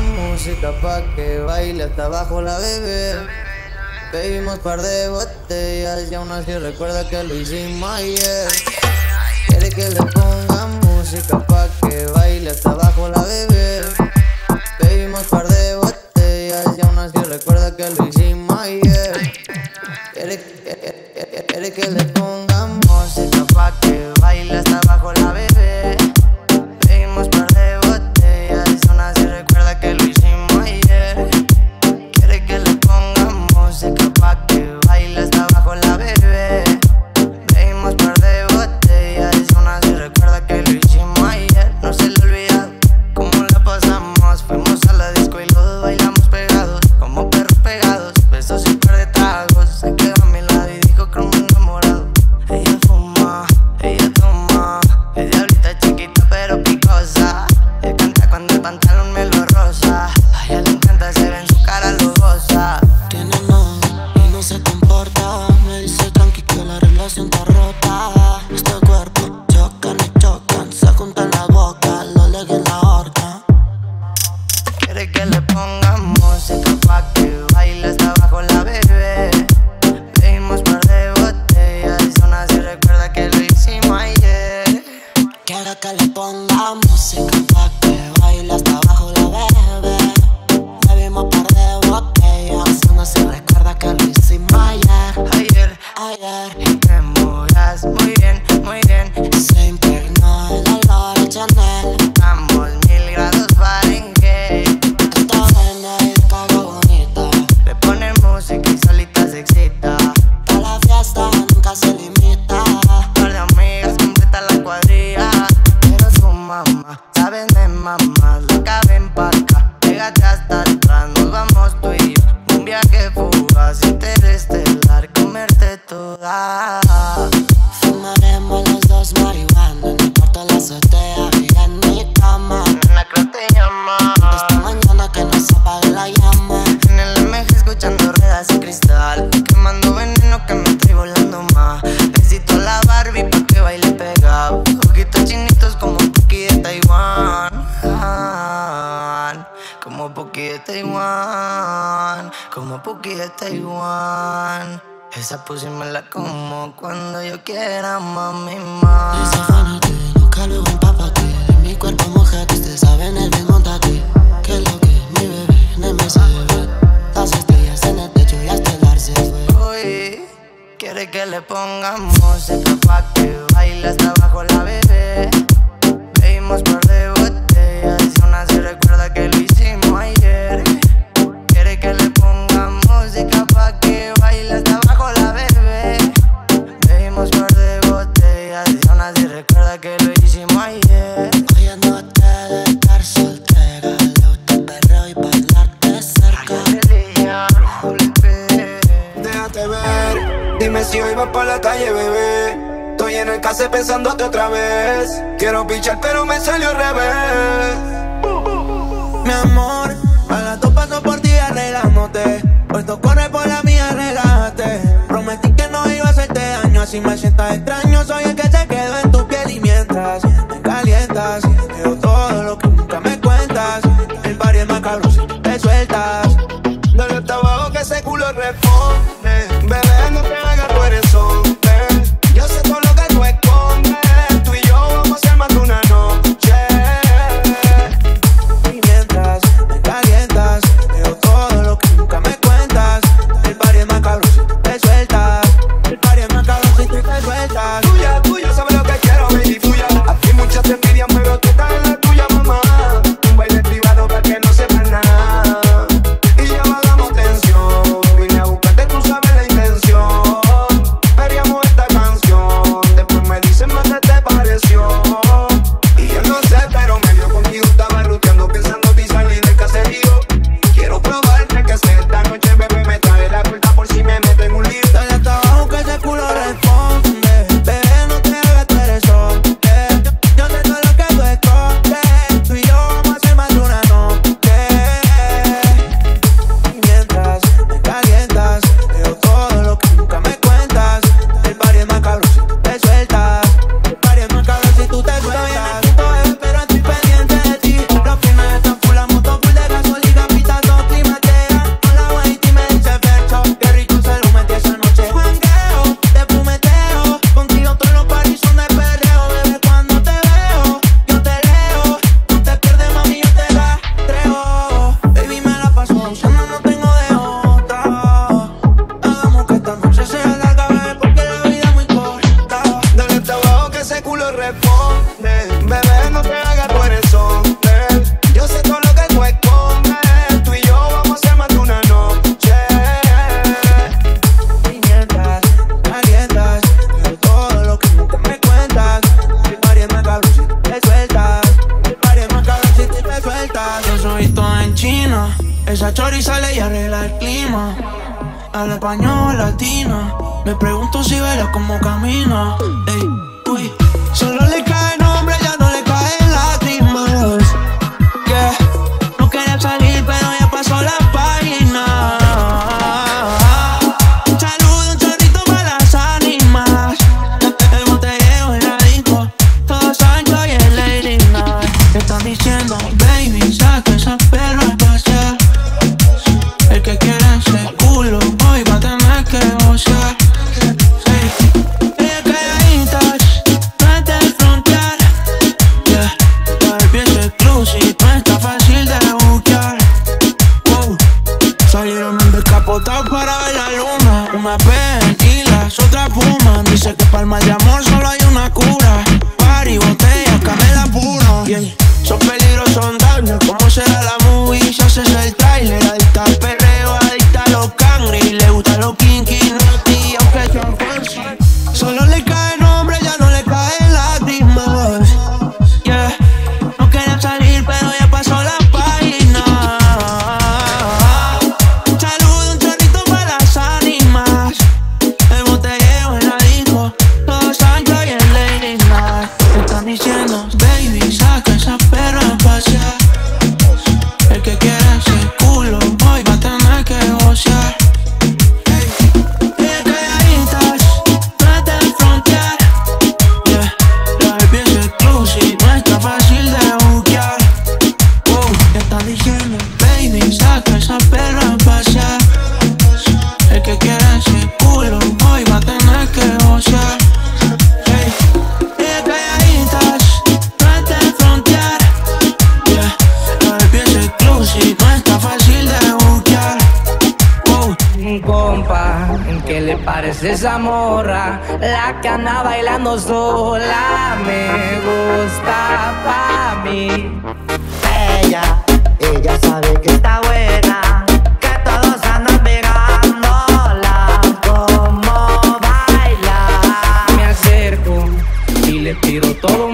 música pa' que baile hasta abajo la bebé. Bebimos par de botellas y aún así recuerda que lo hicimos ayer. Quiere que le ponga música pa' que baile hasta abajo la bebé. Bebimos par de botellas y aún así recuerda que lo hicimos ayer. Quiere, quiere, quiere, quiere que le ponga música pa' que baile hasta abajo que le ponga. Como Pocky de Taiwán, como Pocky de Taiwán. Esa pussy me la como cuando yo quiera, mami, mami. Desafánate, búscalo, empápate. En mi cuerpo mojate, te saben el bien, montate. Que lo que mi bebé no me sabe. Las estrellas en el techo y hasta el arce fue. Quiere que le pongamos música pa' que baile hasta abajo la bebé. Veimos por pensándote otra vez. Quiero pichar, pero me salió al revés. Mi amor, a las dos paso por ti arreglándote. Puesto corre por la mía, relájate. Prometí que no iba a hacerte daño, así me sientas extraño. Soy el que se quedó en tu piel y mientras me calientas, veo todo lo que de esa morra, la que anda bailando sola, me gusta pa' mí. Ella, ella sabe que está buena, que todos andan pegándola, como baila. Me acerco y le tiro todo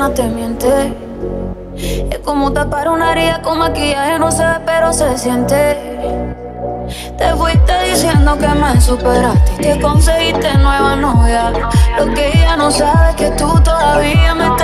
persona te miente. Es como tapar una herida con maquillaje, no se ve, pero se siente. Te fuiste diciendo que me superaste y que conseguiste nueva novia. Lo que ella no sabe es que tú todavía me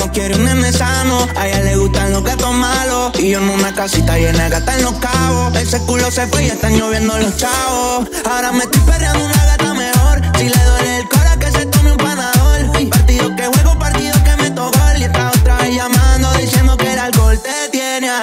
no quiere un nene. A ella le gustan los gatos malos. Y yo en una casita llena de gatas los cabos. Ese culo se fue y están lloviendo los chavos. Ahora me estoy perreando una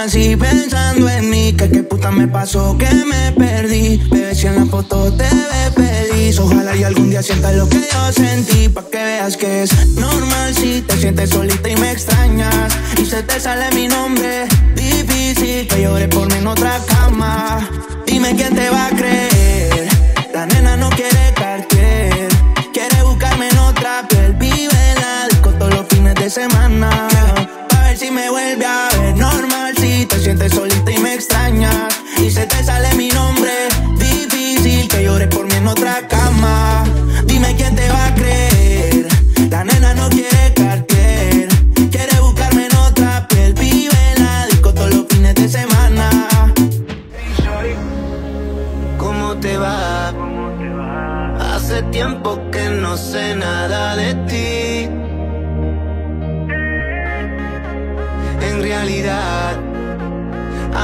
así pensando en mí Que qué puta me pasó que me perdí. Bebé, si en la foto te ve feliz. Ojalá y algún día sientas lo que yo sentí Pa' que veas que es normal si te sientes solita y me extrañas. Y se te sale mi nombre Difícil que llore por mí en otra cama. Dime quién te va a creer La nena no quiere cartel Quiere buscarme en otra piel Vive disco todos los fines de semana. Pa' ver si me vuelve sientes solita y me extrañas Y se te sale mi nombre. Difícil que llores por mí en otra cama. Dime quién te va a creer. La nena no quiere cartier Quiere buscarme en otra piel. Vive en la disco todos los fines de semana. ¿Cómo te va? Hace tiempo que no sé nada de ti. En realidad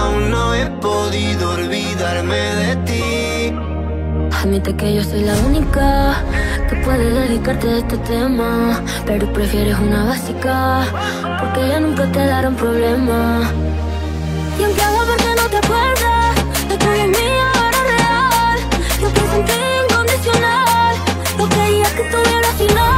aún no he podido olvidarme de ti. Admite que yo soy la única que puede dedicarte a este tema, pero prefieres una básica porque ya nunca te dará un problema. Y aunque hago porque no te acuerdas, lo tuyo es mío, ahora real. Yo pienso en ti incondicional, no creía que tuviera final.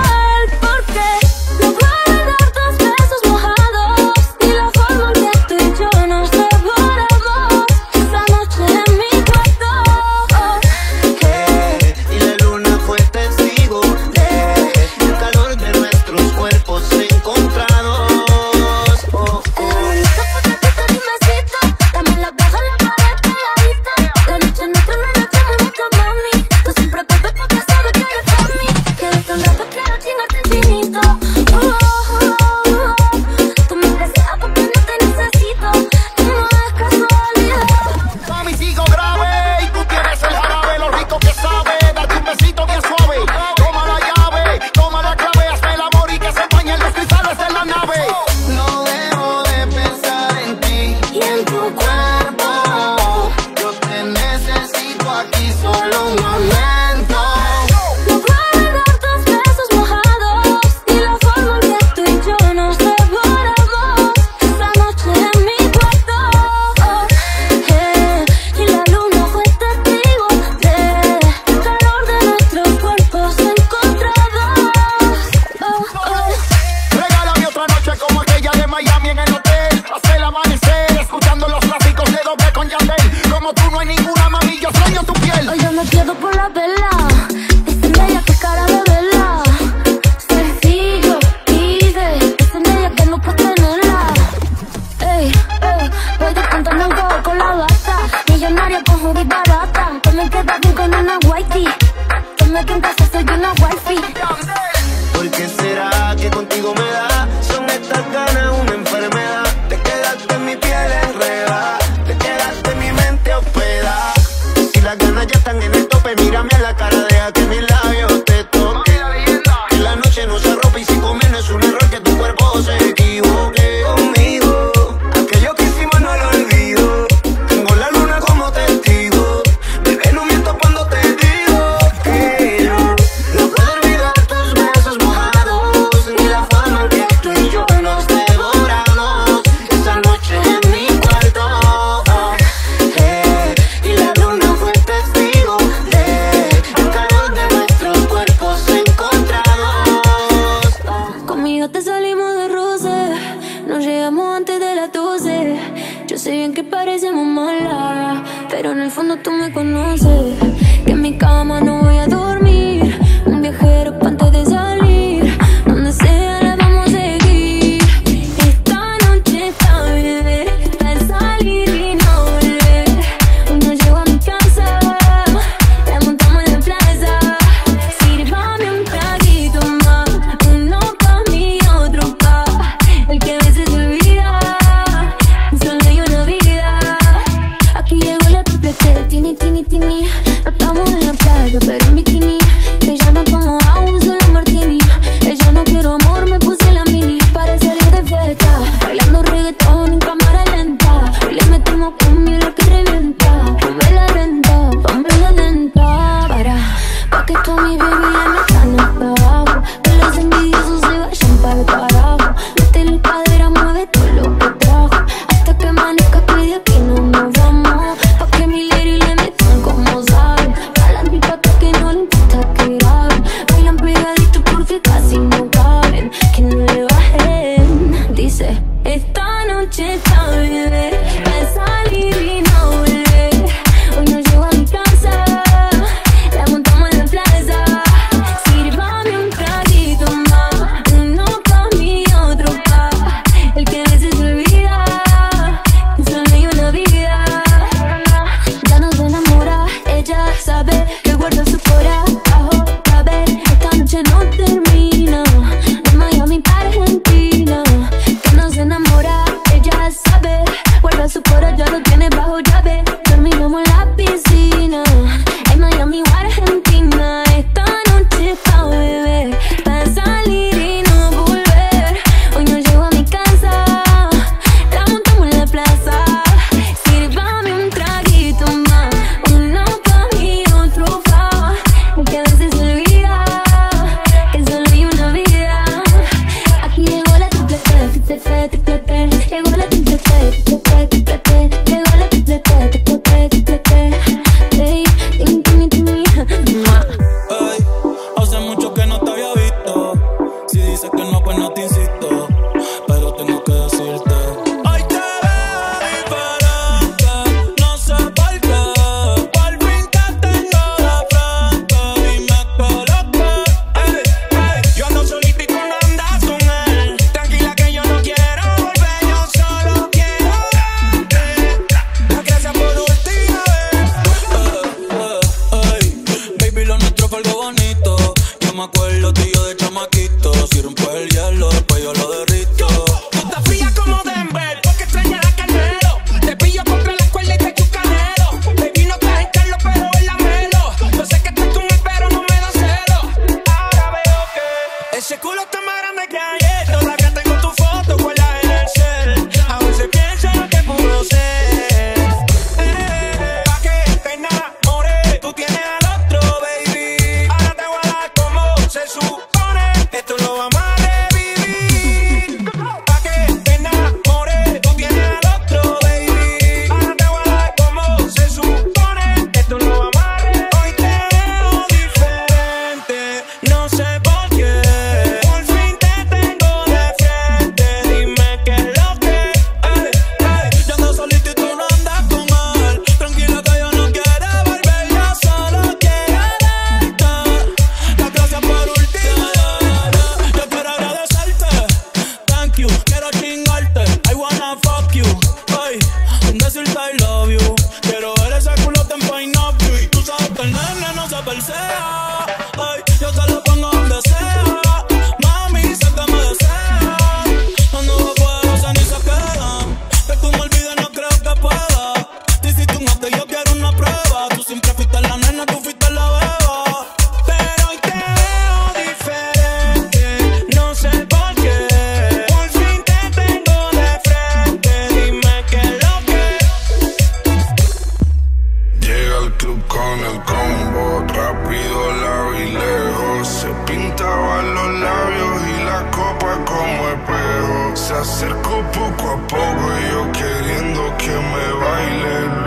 pintaba los labios y la copa como espejo. Se acercó poco a poco y yo queriendo que me baile.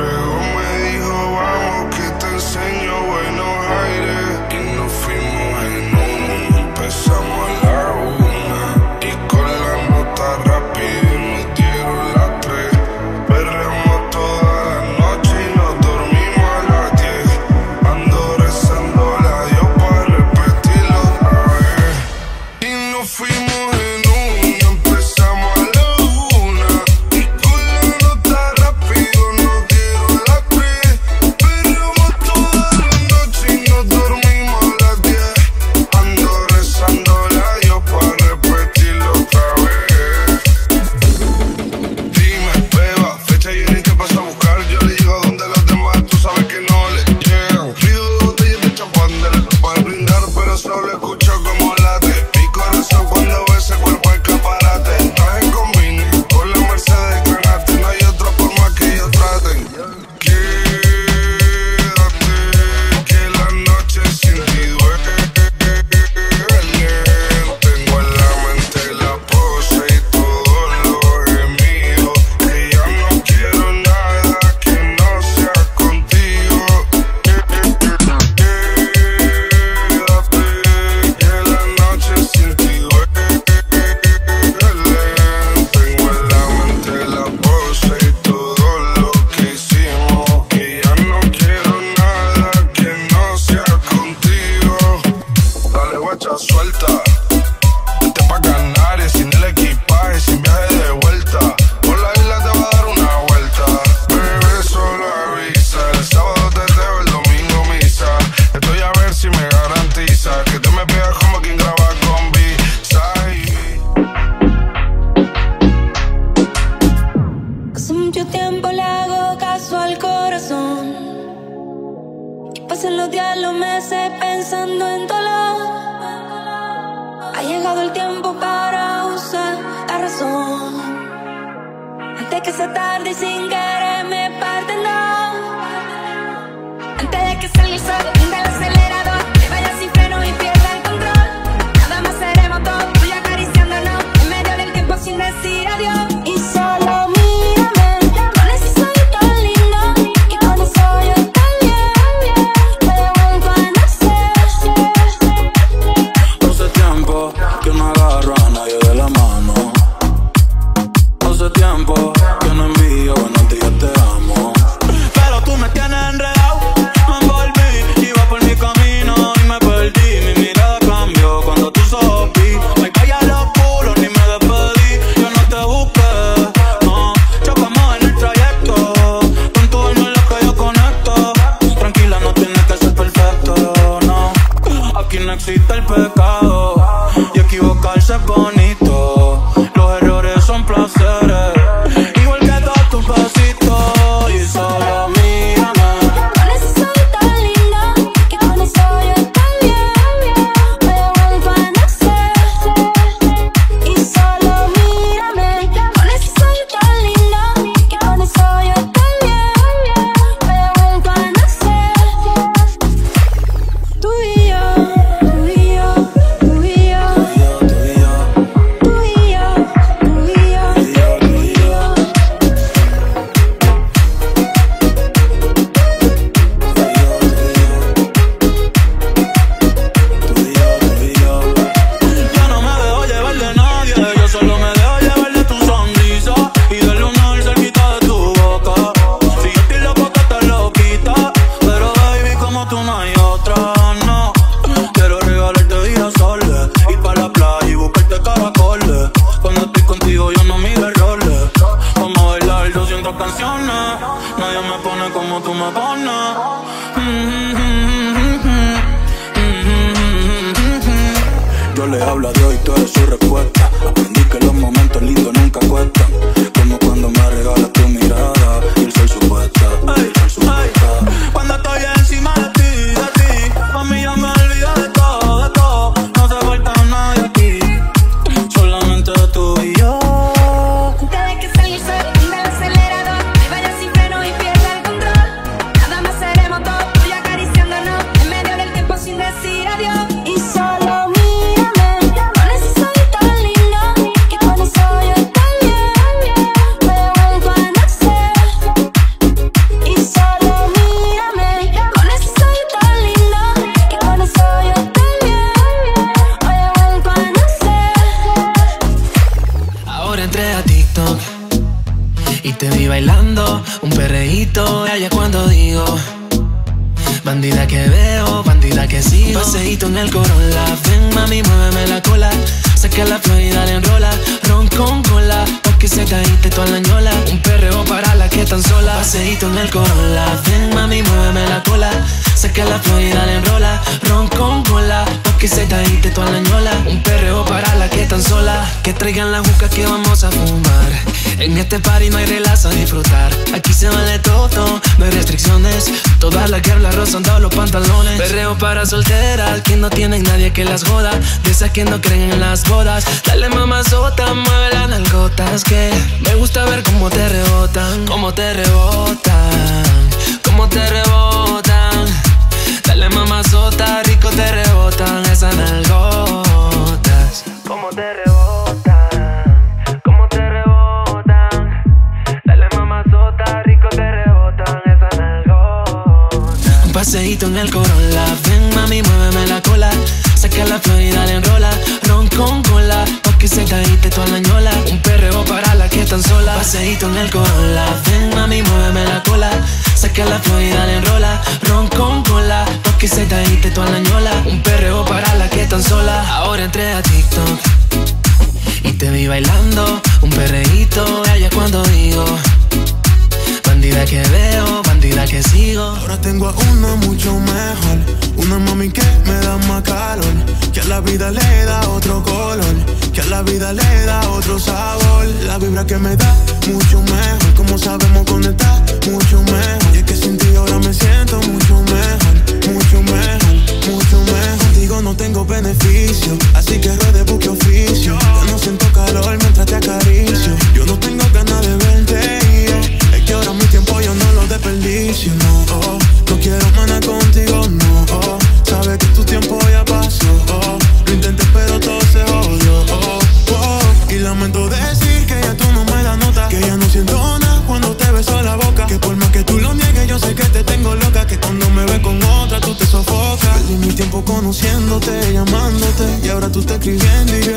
Traigan la juca que vamos a fumar. En este party no hay relax a disfrutar. Aquí se vale todo, no hay restricciones. Todas las girls rozando los pantalones. Perreo para solteras, que no tienen nadie que las joda. De esas que no creen en las bodas. Dale mamazota, mueve las nalgotas. Que me gusta ver cómo te rebotan, cómo te rebotan, cómo te rebotan. Dale mamazota, rico te rebotan esas nalgotas. Paseíto en el Corolla, ven mami, muéveme la cola. Saca la Florida, le enrola, ron con cola. Pa' que se caíste toda la ñola. Un perreo para la que tan sola. Paseíto en el Corolla, ven mami, muéveme la cola. Saca la Florida, le enrola, ron con cola. Pa' que se caíste toda la ñola. Un perreo para la que tan sola. Ahora entré a TikTok. Y te vi bailando un perreíto allá cuando digo Bandida que veo, bandida que sigo Ahora tengo a una mucho mejor. Una mami que me da más calor. Que a la vida le da otro color. Que a la vida le da otro sabor. La vibra que me da mucho mejor. Como sabemos conectar mucho mejor. Y es que sin ti ahora me siento mucho mejor. Mucho mejor, mucho mejor. Contigo no tengo beneficio. Así que ruede busque oficio. Ya no siento calor mientras te acaricio. Yo no tengo ganas de verte. Es que ahora yo no oh, no quiero maná contigo. No, oh, sabes que tu tiempo ya pasó. Oh, lo intenté pero todo se jodió. Y lamento decir que ya tú no me das nota. Que ya no siento nada cuando te beso la boca. Que por más que tú lo niegues, yo sé que te tengo loca. Que cuando me ves con otra, tú te sofocas. Perdí mi tiempo conociéndote, llamándote. Y ahora tú estás escribiendo y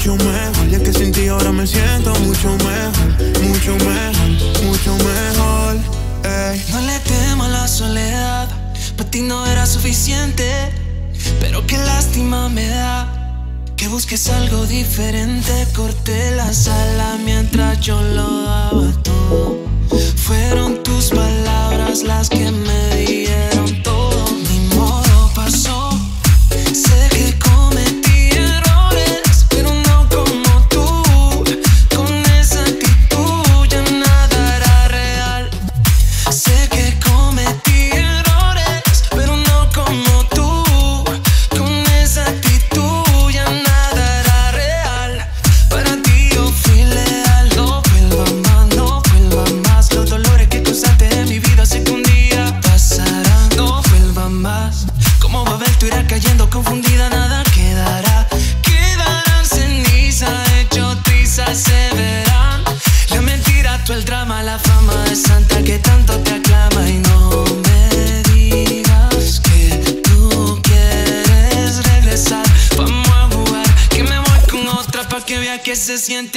mucho mejor. Y es que sin ti ahora me siento mucho mejor, mucho mejor, mucho mejor. Ey. No le temo a la soledad, para ti no era suficiente. Pero qué lástima me da que busques algo diferente. Corté la sala mientras yo lo daba todo. Fueron tus palabras las que me di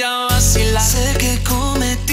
ya vacilar. Sé que cometí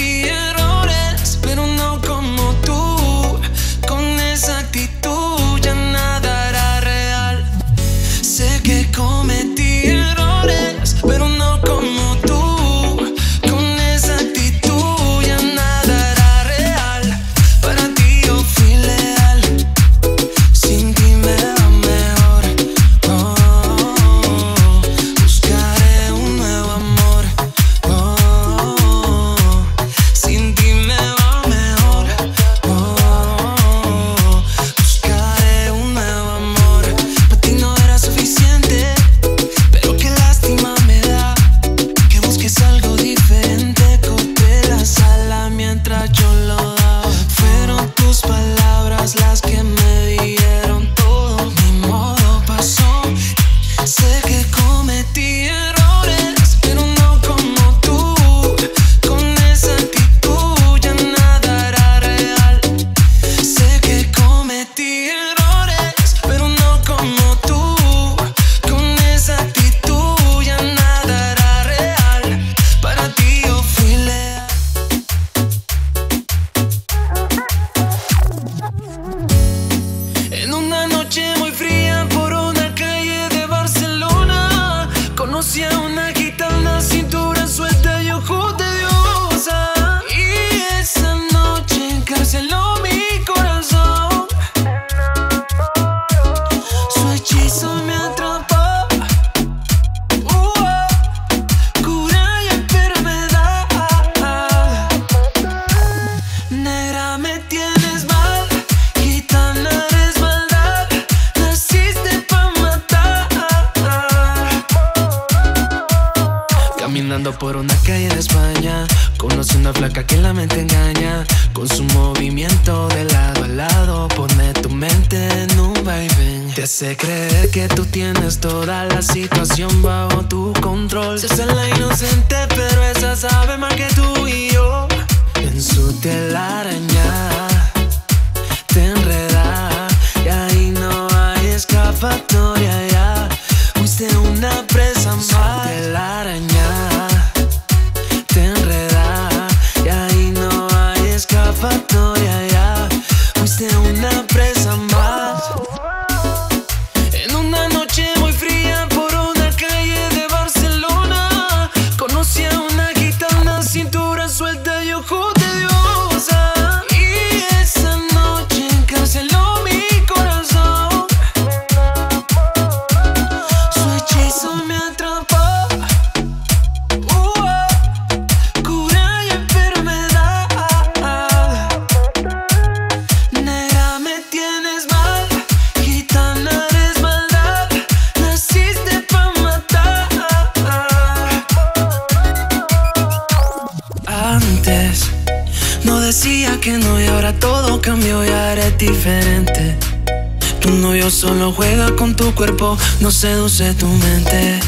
cuerpo, no seduce tu mente.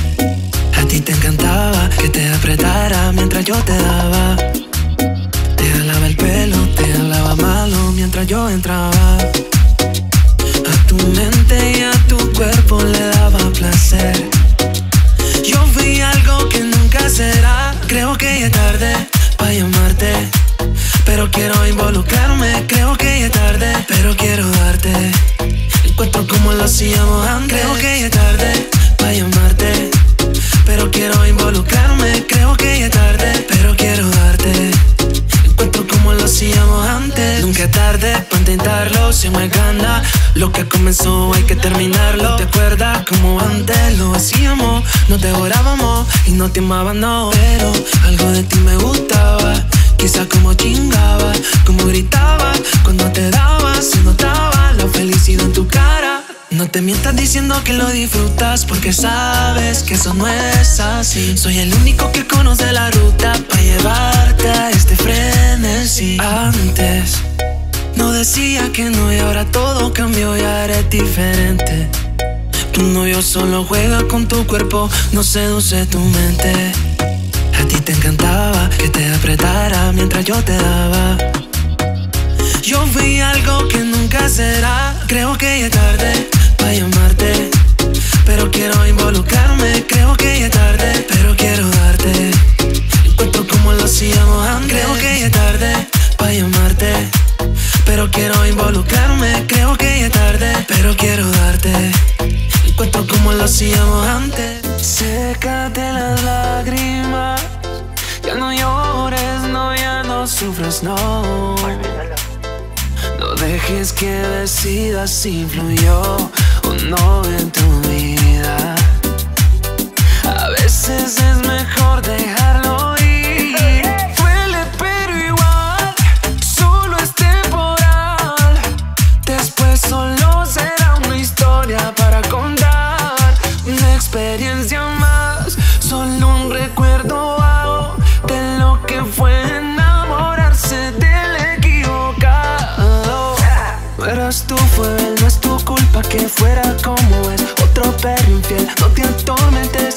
A ti te encantaba que te apretara mientras yo te daba. Te jalaba el pelo, te hablaba malo mientras yo entraba. A tu mente y a tu cuerpo le daba placer. Yo fui algo que nunca será. Creo que ya es tarde para llamarte. Pero quiero involucrarme. Creo que ya es tarde, pero quiero darte. Encuentro como lo hacíamos comenzó hay que terminarlo. ¿Te acuerdas como antes lo hacíamos? Nos devorábamos y no te amaban, no. Pero algo de ti me gustaba. Quizá como chingaba, como gritaba. Cuando te daba, se notaba la felicidad en tu cara. No te mientas diciendo que lo disfrutas porque sabes que eso no es así. Soy el único que conoce la ruta para llevarte a este frenesí. Antes no decía que no y ahora todo cambió y ahora es diferente. Tu novio solo juega con tu cuerpo, no seduce tu mente. A ti te encantaba que te apretara mientras yo te daba. Yo fui algo que nunca será. Creo que ya es tarde para llamarte. Pero quiero involucrarme. Creo que ya es tarde, pero quiero darte. Encuentro como lo hacíamos antes. Creo que ya es tarde para llamarte. Pero quiero involucrarme. Creo que ya es tarde, pero quiero darte. Encuentro como lo hacíamos antes. Sécate las lágrimas. Ya no llores, no, ya no sufres, no. No dejes que decidas si influyó o no en tu vida. A veces es mejor dejarlo experiencia más, solo un recuerdo vago de lo que fue enamorarse del equivocado. No eras tú, fue él, no es tu culpa que fuera como él. Otro perro infiel, no te atormentes,